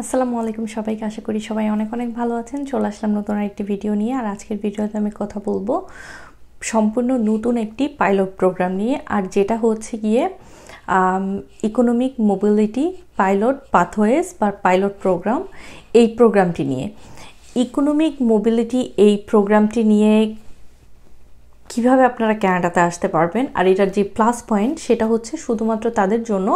আসসালামু আলাইকুম সবাইকে। আশা করি সবাই অনেক অনেক ভালো আছেন। চলে আসলাম নতুন একটি ভিডিও নিয়ে। আর আজকের ভিডিওতে আমি কথা বলব সম্পূর্ণ নতুন একটি পাইলট প্রোগ্রাম নিয়ে। আর যেটা হচ্ছে গিয়ে ইকোনমিক মোবিলিটি পাইলট পাথওয়েজ বা পাইলট প্রোগ্রাম এই প্রোগ্রামটি নিয়ে। ইকোনমিক মোবিলিটি এই প্রোগ্রামটি নিয়ে কীভাবে আপনারা ক্যানাডাতে আসতে পারবেন? আর এটার যে প্লাস পয়েন্ট সেটা হচ্ছে শুধুমাত্র তাদের জন্য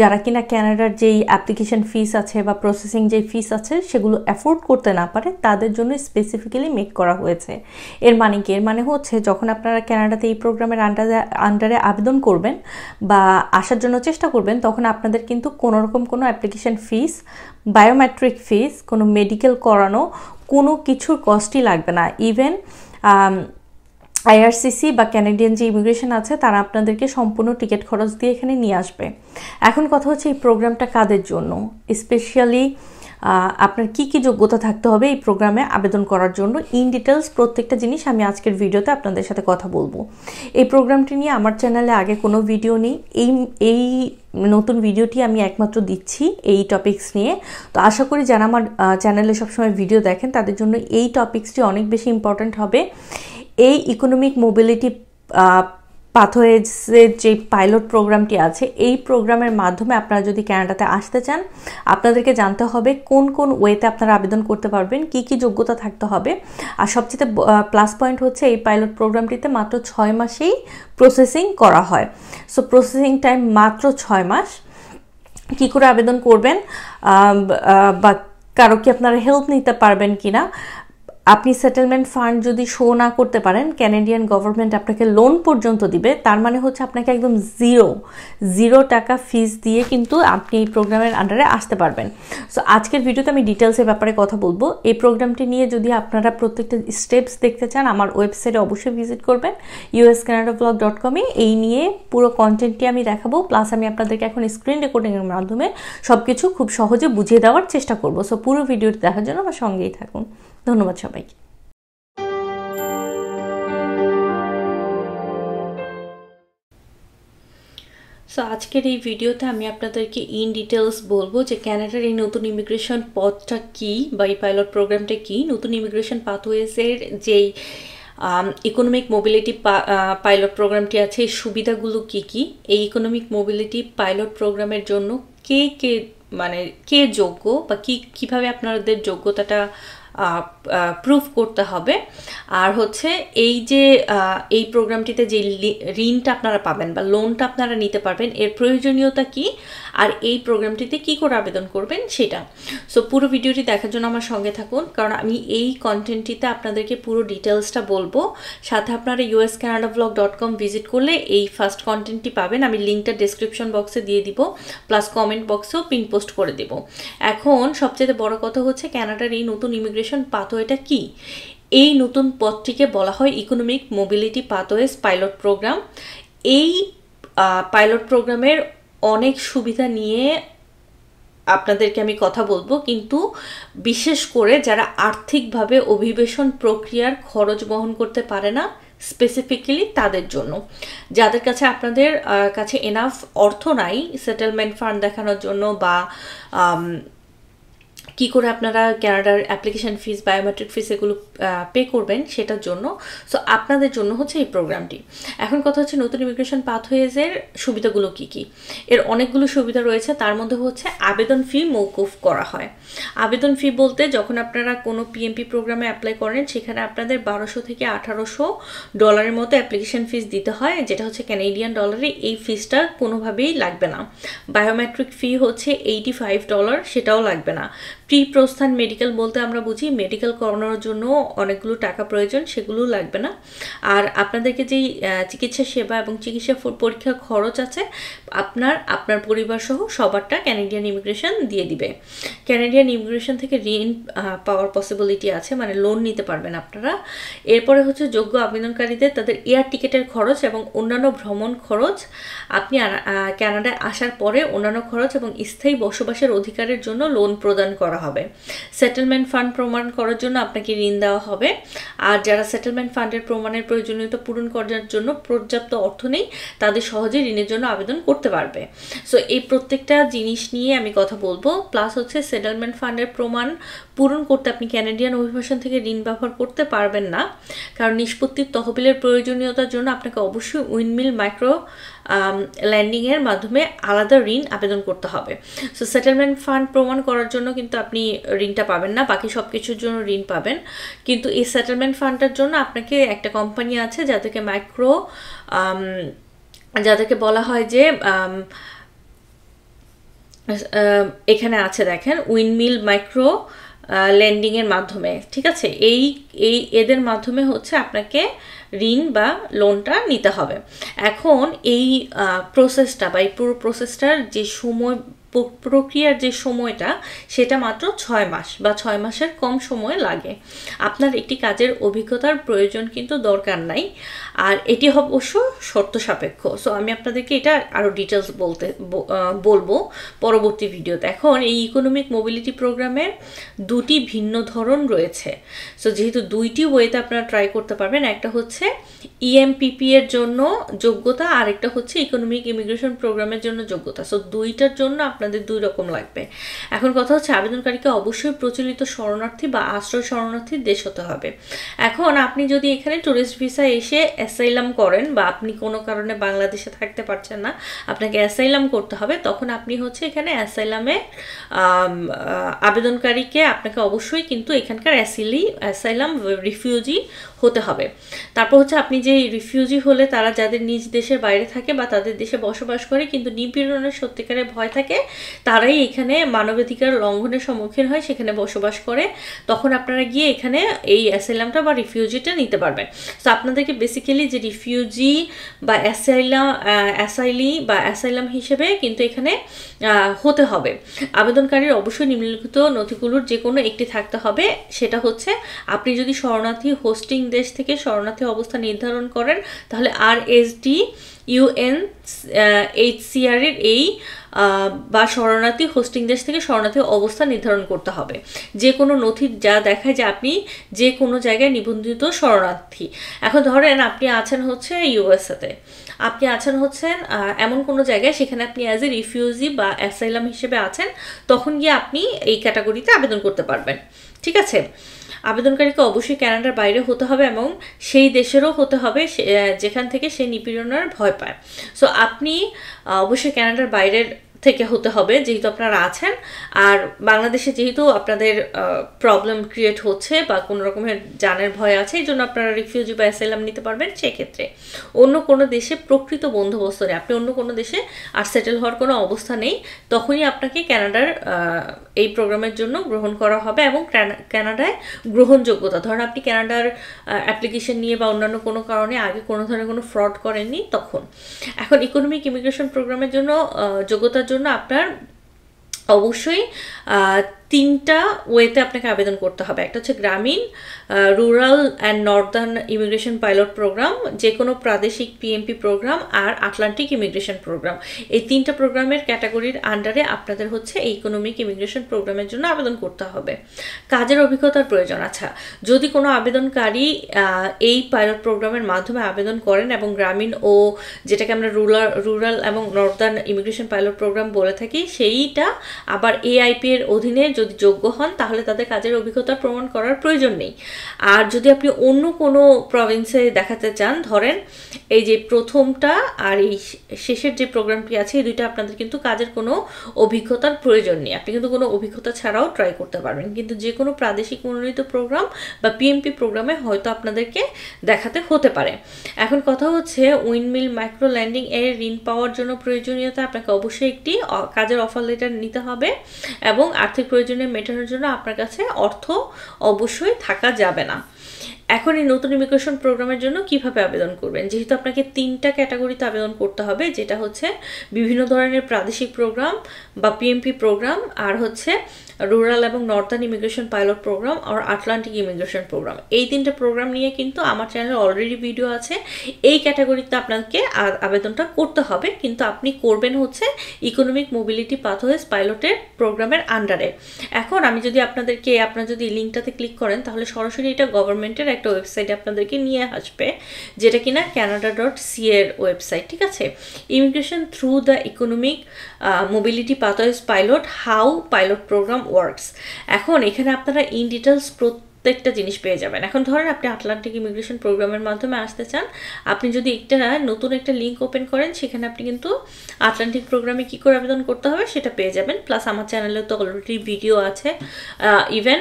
যারা কিনা ক্যানাডার যেই অ্যাপ্লিকেশন ফিস আছে বা প্রসেসিং যেই ফিস আছে সেগুলো অ্যাফোর্ড করতে না পারে, তাদের জন্য স্পেসিফিক্যালি মেক করা হয়েছে। এর মানে কি? এর মানে হচ্ছে যখন আপনারা ক্যানাডাতে এই প্রোগ্রামের আন্ডারে আন্ডারে আবেদন করবেন বা আসার জন্য চেষ্টা করবেন, তখন আপনাদের কিন্তু কোনোরকম কোনো অ্যাপ্লিকেশন ফিস বায়োমেট্রিক ফিস কোনো মেডিকেল করানো কোনো কিছুর কস্টই লাগবে না। ইভেন আইআরসিসি বা ক্যানাডিয়ান যে ইমিগ্রেশন আছে, তারা আপনাদেরকে সম্পূর্ণ টিকিট খরচ দিয়ে এখানে নিয়ে আসবে। এখন কথা হচ্ছে এই প্রোগ্রামটা কাদের জন্য? স্পেশালি আপনার কি কি যোগ্যতা থাকতে হবে এই প্রোগ্রামে আবেদন করার জন্য? ইন ডিটেলস প্রত্যেকটা জিনিস আমি আজকের ভিডিওতে আপনাদের সাথে কথা বলব। এই প্রোগ্রামটি নিয়ে আমার চ্যানেলে আগে কোনো ভিডিও নেই। এই এই নতুন ভিডিওটি আমি একমাত্র দিচ্ছি এই টপিকস নিয়ে। তো আশা করি যারা আমার চ্যানেলে সবসময় ভিডিও দেখেন, তাদের জন্য এই টপিক্সটি অনেক বেশি ইম্পর্ট্যান্ট হবে। এই ইকোনমিক মোবিলিটি পাথওয়েজের যে পাইলট প্রোগ্রামটি আছে, এই প্রোগ্রামের মাধ্যমে আপনারা যদি ক্যানাডাতে আসতে চান, আপনাদেরকে জানতে হবে কোন কোন ওয়েতে আপনারা আবেদন করতে পারবেন, কি কি যোগ্যতা থাকতে হবে। আর সবচেয়ে প্লাস পয়েন্ট হচ্ছে এই পাইলট প্রোগ্রামটিতে মাত্র ছয় মাসেই প্রসেসিং করা হয়। সো প্রসেসিং টাইম মাত্র ছয় মাস। কি করে আবেদন করবেন? বা কারও কি আপনারা হেল্প নিতে পারবেন কিনা? আপনি সেটেলমেন্ট ফান্ড যদি শো না করতে পারেন ক্যানাডিয়ান গভর্নমেন্ট আপনাকে লোন পর্যন্ত দিবে। তার মানে হচ্ছে আপনাকে একদম জিরো জিরো টাকা ফিস দিয়ে কিন্তু আপনি এই প্রোগ্রামের আন্ডারে আসতে পারবেন। সো আজকের ভিডিওতে আমি ডিটেলসের ব্যাপারে কথা বলব। এই প্রোগ্রামটি নিয়ে যদি আপনারা প্রত্যেকটা স্টেপস দেখতে চান, আমার ওয়েবসাইটে অবশ্যই ভিজিট করবেন। ইউএস কানাডা ব্লগ ডট কমে এই নিয়ে পুরো কন্টেন্টটি আমি দেখাবো। প্লাস আমি আপনাদেরকে এখন স্ক্রিন রেকর্ডিংয়ের মাধ্যমে সব কিছু খুব সহজে বুঝিয়ে দেওয়ার চেষ্টা করব। সো পুরো ভিডিওটি দেখার জন্য আমার সঙ্গেই থাকুন। ধন্যবাদ সবাইকে সো আজকের এই ভিডিওতে আমি আপনাদেরকে ইন ডিটেলস বলব যে ক্যানাডার এই নতুন ইমিগ্রেশন পথটা কী বা এই পাইলট প্রোগ্রামটা কী? নতুন ইমিগ্রেশন পাথওয়েজের যেই ইকোনমিক মোবিলিটি পাইলট প্রোগ্রামটি আছে এই সুবিধাগুলো কী কী? এই ইকোনমিক মোবিলিটি পাইলট প্রোগ্রামের জন্য কে কে মানে কে যোগ্য বা কী, কীভাবে আপনাদের যোগ্যতাটা প্রুফ করতে হবে। আর হচ্ছে এই যে এই প্রোগ্রামটিতে যে ঋণটা আপনারা পাবেন বা লোনটা আপনারা নিতে পারবেন, এর প্রয়োজনীয়তা কি? আর এই প্রোগ্রামটিতে কি করে আবেদন করবেন সেটা। সো পুরো ভিডিওটি দেখার জন্য আমার সঙ্গে থাকুন, কারণ আমি এই কন্টেন্টটিতে আপনাদেরকে পুরো ডিটেলসটা বলব। সাথে আপনারা US Canada blog dot com visit করলে এই ফার্স্ট কন্টেন্টটি পাবেন। আমি লিঙ্কটা ডিসক্রিপশন বক্সে দিয়ে দিব প্লাস কমেন্ট বক্সেও পিন পোস্ট করে দিব। এখন সবচেয়ে বড় কথা হচ্ছে ক্যানাডার এই নতুন ইমিগ্রেশন পাথওয়েটা কি? এই নতুন পথটিকে বলা হয় economic mobility pathways pilot program এই পাইলট প্রোগ্রামের অনেক সুবিধা নিয়ে আপনাদেরকে আমি কথা বলব, কিন্তু বিশেষ করে যারা আর্থিকভাবে অভিবেশন প্রক্রিয়ার খরচ বহন করতে পারে না স্পেসিফিক্যালি তাদের জন্য। যাদের কাছে আপনাদের কাছে এনাফ অর্থ নাই সেটেলমেন্ট ফান্ড দেখানোর জন্য বা কি করে আপনারা ক্যানাডার অ্যাপ্লিকেশন ফিস বায়োমেট্রিক ফিস এগুলো পে করবেন সেটার জন্য। সো আপনাদের জন্য হচ্ছে এই প্রোগ্রামটি এখন কথা হচ্ছে নতুন ইমিগ্রেশন পাথওয়েজের সুবিধাগুলো কি কি? এর অনেকগুলো সুবিধা রয়েছে। তার মধ্যে হচ্ছে আবেদন ফি মৌকুফ করা হয়। আবেদন ফি বলতে যখন আপনারা কোনো পিএমপি প্রোগ্রামে অ্যাপ্লাই করেন, সেখানে আপনাদের বারোশো থেকে আঠারোশো ডলারের মতো অ্যাপ্লিকেশন ফিস দিতে হয়, যেটা হচ্ছে ক্যানেডিয়ান ডলারে এই ফিসটা কোনোভাবেই লাগবে না। বায়োমেট্রিক ফি হচ্ছে এইটি ফাইভ ডলার সেটাও লাগবে না। প্রি প্রস্থান মেডিকেল বলতে আমরা বুঝি মেডিকেল করানোর জন্য অনেকগুলো টাকা প্রয়োজন সেগুলো লাগবে না। আর আপনাদেরকে যেই চিকিৎসা সেবা এবং চিকিৎসা পরীক্ষা খরচ আছে, আপনার আপনার পরিবার সহ সবারটা ক্যানেডিয়ান ইমিগ্রেশন দিয়ে দিবে। ক্যানেডিয়ান ইমিগ্রেশন থেকে ঋণ পাওয়ার পসিবিলিটি আছে মানে লোন নিতে পারবেন আপনারা। এরপরে হচ্ছে যোগ্য আবেদনকারীদের তাদের এয়ার টিকিটের খরচ এবং অন্যান্য ভ্রমণ খরচ। আপনি ক্যানাডায় আসার পরে অন্যান্য খরচ এবং স্থায়ী বসবাসের অধিকারের জন্য লোন প্রদান করা হবে। সেটেলমেন্ট ফান্ড প্রমাণ করার জন্য আপনাকে ঋণ দেওয়া হবে। আর যারা সেটেলমেন্ট ফান্ডের প্রমাণের প্রয়োজনীয়তা পূরণ করার জন্য পর্যাপ্ত অর্থ নেই, তাদের সহজে ঋণের জন্য আবেদন করতে পারবে। সো এই প্রত্যেকটা জিনিস নিয়ে আমি কথা বলব। প্লাস হচ্ছে সেটেলমেন্ট ফান্ডের প্রমাণ পূরণ করতে আপনি ক্যানাডিয়ান অভিবাসন থেকে ঋণ ব্যবহার করতে পারবেন না। কারণ নিষ্পত্তির তহবিলের প্রয়োজনীয়তার জন্য আপনাকে অবশ্যই উইন্ডমিল মাইক্রো ল্যান্ডিংয়ের মাধ্যমে আলাদা ঋণ আবেদন করতে হবে। সো সেটেলমেন্ট ফান্ড প্রমাণ করার জন্য কিন্তু আপনি ঋণটা পাবেন না, বাকি সব কিছুর জন্য ঋণ পাবেন। কিন্তু এই সেটেলমেন্ট ফান্ডটার জন্য আপনাকে একটা কোম্পানি আছে যাদেরকে মাইক্রো যাদেরকে বলা হয় যে এখানে আছে দেখেন উইনমিল মাইক্রো ল্যান্ডিংয়ের মাধ্যমে, ঠিক আছে? এই এই এদের মাধ্যমে হচ্ছে আপনাকে ঋণ বা লোনটা নিতে হবে। এখন এই প্রসেসটা বা এই পুরো প্রসেসটার যে সময় প্রক্রিয়ার যে সময়টা, সেটা মাত্র ছয় মাস বা ছয় মাসের কম সময় লাগে। আপনার একটি কাজের অভিজ্ঞতার প্রয়োজন কিন্তু দরকার নাই। আর এটি অবশ্য শর্ত সাপেক্ষ। সো আমি আপনাদেরকে এটা আরও ডিটেলস বলতে বলব পরবর্তী ভিডিওতে। এখন এই ইকোনমিক মোবিলিটি প্রোগ্রামের দুটি ভিন্ন ধরন রয়েছে। সো যেহেতু দুইটি ওয়েতে আপনারা ট্রাই করতে পারবেন, একটা হচ্ছে ইএমপিপি এর জন্য যোগ্যতা আর একটা হচ্ছে ইকোনমিক ইমিগ্রেশন প্রোগ্রামের জন্য যোগ্যতা। সো দুইটার জন্য আপনাদের দুই রকম লাগবে। এখন কথা হচ্ছে আবেদনকারীকে অবশ্যই প্রচলিত শরণার্থী বা আশ্রয় শরণার্থীর দেশ হতে হবে। এখন আপনি যদি এখানে ট্যুরিস্ট ভিসা এসে অ্যাসাইলাম করেন বা আপনি কোনো কারণে বাংলাদেশে থাকতে পারছেন না, আপনাকে অ্যাসাইলাম করতে হবে, তখন আপনি হচ্ছে এখানে অ্যাসাইলামে আবেদনকারীকে আপনাকে অবশ্যই কিন্তু এখানকার অ্যাসিলি অ্যাসাইলাম রিফিউজি হতে হবে। তারপর হচ্ছে আপনি যে রিফিউজি হলে তারা যাদের নিজ দেশের বাইরে থাকে বা তাদের দেশে বসবাস করে, কিন্তু নিপীড়নের সত্যিকারের ভয় থাকে তারাই এখানে মানবাধিকার লঙ্ঘনের সম্মুখীন হয়, সেখানে বসবাস করে। তখন আপনারা গিয়ে এখানে এই অ্যাসাইলামটা বা রিফিউজিটা নিতে পারবেন। তো আপনাদেরকে বেসিক্যালি যে রিফিউজি বা অ্যাসাইলাম অ্যাসাইলি বা অ্যাসাইলাম হিসেবে কিন্তু এখানে হতে হবে। আবেদনকারীর অবশ্যই নিম্নলিখিত নথিগুলোর যে কোনো একটি থাকতে হবে। সেটা হচ্ছে, আপনি যদি শরণার্থী হোস্টিং দেশ থেকে শরণার্থী অবস্থা নির্ধারণ করেন, তাহলে R S D UN HCR এর এই বা শরণার্থী হোস্টিং দেশ থেকে শরণার্থী অবস্থা নির্ধারণ করতে হবে। যে কোনো নথি যা দেখায় যে আপনি যে কোনো জায়গায় নিবন্ধিত শরণার্থী। এখন ধরেন আপনি আছেন হচ্ছে ইউএসএতে আপনি আছেন হচ্ছেন এমন কোনো জায়গায় সেখানে আপনি অ্যাজ এ রিফিউজি বা অ্যাসাইলাম হিসেবে আছেন, তখন গিয়ে আপনি এই ক্যাটাগরিতে আবেদন করতে পারবেন। ঠিক আছে? আবেদনকারীকে অবশ্যই ক্যানাডার বাইরে হতে হবে এবং সেই দেশেরও হতে হবে যেখান থেকে সে নিপীড়নের ভয় পায়। সো আপনি অবশ্যই ক্যানাডার বাইরের থেকে হতে হবে, যেহেতু আপনারা আছেন। আর বাংলাদেশে যেহেতু আপনাদের প্রবলেম ক্রিয়েট হচ্ছে বা কোনো রকমের জানের ভয় আছে, এই জন্য আপনারা রিফিউজি বা অ্যাসাইলাম নিতে পারবেন সেক্ষেত্রে। অন্য কোনো দেশে প্রকৃত বন্দোবস্ত নেই আপনি অন্য কোনো দেশে আর সেটেল হওয়ার কোনো অবস্থা নেই, তখনই আপনাকে ক্যানাডার এই প্রোগ্রামের জন্য গ্রহণ করা হবে এবং ক্যানাডায় গ্রহণযোগ্যতা। ধরেন আপনি ক্যানাডার অ্যাপ্লিকেশন নিয়ে বা অন্যান্য কোনো কারণে আগে কোনো ধরনের কোনো ফ্রড করেননি, তখন। এখন ইকোনমিক ইমিগ্রেশন প্রোগ্রামের জন্য যোগ্যতার জন্য আপনার অবশ্যই তিনটা ওয়েতে আপনাকে আবেদন করতে হবে। একটা হচ্ছে গ্রামীণ rural and northern immigration pilot program যে কোনো প্রাদেশিক পিএমপি প্রোগ্রাম আর আটলান্টিক ইমিগ্রেশন প্রোগ্রাম এই তিনটা প্রোগ্রামের ক্যাটাগরির আন্ডারে আপনাদের হচ্ছে এই ইকোনমিক ইমিগ্রেশন প্রোগ্রামের জন্য আবেদন করতে হবে। কাজের অভিজ্ঞতার প্রয়োজন আচ্ছা। যদি কোনো আবেদনকারী এই পাইলট প্রোগ্রামের মাধ্যমে আবেদন করেন এবং গ্রামীণ ও যেটাকে আমরা রুরাল রুরাল এবং নর্দার্ন ইমিগ্রেশন পাইলট প্রোগ্রাম বলে থাকি, সেইটা আবার এআইপি এর অধীনে যদি যোগ্য হন, তাহলে তাদের কাজের অভিজ্ঞতা প্রমাণ করার প্রয়োজন নেই। আর যদি আপনি অন্য কোনো প্রভিন্সে দেখাতে চান, ধরেন এই যে প্রথমটা আর এই শেষের যে প্রোগ্রামটি আছে, এই দুইটা আপনাদের কিন্তু কাজের কোনো অভিজ্ঞতার প্রয়োজন নেই। আপনি কিন্তু কোনো অভিজ্ঞতা ছাড়াও ট্রাই করতে পারবেন। কিন্তু যে কোনো প্রাদেশিক মনোনীত প্রোগ্রাম বা পিএমপি প্রোগ্রামে হয়তো আপনাদেরকে দেখাতে হতে পারে। এখন কথা হচ্ছে উইন্ডমিল মাইক্রো ল্যান্ডিং এর ঋণ পাওয়ার জন্য প্রয়োজনীয়তা আপনাকে অবশ্যই একটি কাজের অফার লেটার নিতে হবে এবং আর্থিক প্রয়োজনীয় মেটানোর জন্য আপনার কাছে অর্থ অবশ্যই থাকা যাবে না। এখন এই নতুন ইমিগ্রেশন প্রোগ্রামের জন্য কীভাবে আবেদন করবেন? যেহেতু আপনাকে তিনটা ক্যাটাগরিতে আবেদন করতে হবে, যেটা হচ্ছে বিভিন্ন ধরনের প্রাদেশিক প্রোগ্রাম বা পিএমপি প্রোগ্রাম আর হচ্ছে রুরাল এবং নর্দার্ন ইমিগ্রেশন পাইলট প্রোগ্রাম আর আটলান্টিক ইমিগ্রেশন প্রোগ্রাম এই তিনটে প্রোগ্রাম নিয়ে কিন্তু আমার চ্যানেলে অলরেডি ভিডিও আছে। এই ক্যাটাগরিতে আপনাকে আবেদনটা করতে হবে। কিন্তু আপনি করবেন হচ্ছে ইকোনমিক মোবিলিটি পাথওয়েজ পাইলটের প্রোগ্রামের আন্ডারে এখন আমি যদি আপনাদেরকে, আপনার যদি লিঙ্কটাতে ক্লিক করেন, তাহলে সরাসরি এটা গভর্নমেন্টের একটা ওয়েবসাইটে আপনাদেরকে নিয়ে আসবে, যেটা কিনা ক্যানাডা ডট সি এর ওয়েবসাইট ঠিক আছে? Immigration through the economic mobility pathways pilot how pilot program works এখন এখানে আপনারা ইন ডিটেলস প্রত্যেকটা জিনিস পেয়ে যাবেন। এখন ধরেন আপনি আটলান্টিক ইমিগ্রেশন প্রোগ্রামের মাধ্যমে আসতে চান, আপনি যদি একটা নতুন একটা লিঙ্ক ওপেন করেন, সেখানে আপনি কিন্তু আটলান্টিক প্রোগ্রামে কী করে আবেদন করতে হবে সেটা পেয়ে যাবেন। প্লাস আমার চ্যানেলে তো অলরেডি ভিডিও আছে ইভেন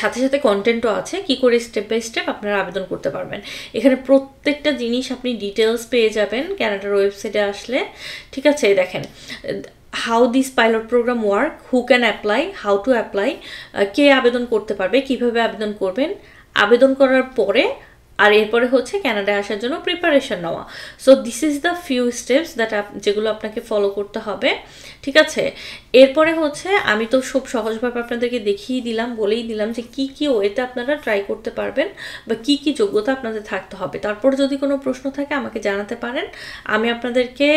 সাথে সাথে কন্টেন্টও আছে। কি করে স্টেপ বাই স্টেপ আপনারা আবেদন করতে পারবেন। এখানে প্রত্যেকটা জিনিস আপনি ডিটেলস পেয়ে যাবেন ক্যানাডার ওয়েবসাইটে আসলে। ঠিক আছে দেখেন। How this pilot program work who can apply how to apply কে আবেদন করতে পারবে, কীভাবে আবেদন করবেন। আবেদন করার পরে আর এরপরে হচ্ছে ক্যানাডায় আসার জন্য প্রিপারেশন নেওয়া। So this is the few steps that যেগুলো আপনাকে ফলো করতে হবে, ঠিক আছে? এরপরে হচ্ছে, আমি তো খুব সহজভাবে আপনাদেরকে দেখিয়ে দিলাম, বলেই দিলাম যে কি কি ওয়েতে আপনারা ট্রাই করতে পারবেন বা কি কি যোগ্যতা আপনাদের থাকতে হবে। তারপর যদি কোনো প্রশ্ন থাকে, আমাকে জানাতে পারেন। আমি আপনাদেরকে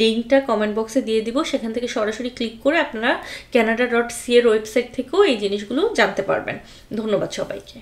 লিঙ্কটা কমেন্ট বক্সে দিয়ে দিব। সেখান থেকে সরাসরি ক্লিক করে আপনারা ক্যানাডা ডট সি এর ওয়েবসাইট থেকেও এই জিনিসগুলো জানতে পারবেন। ধন্যবাদ সবাইকে।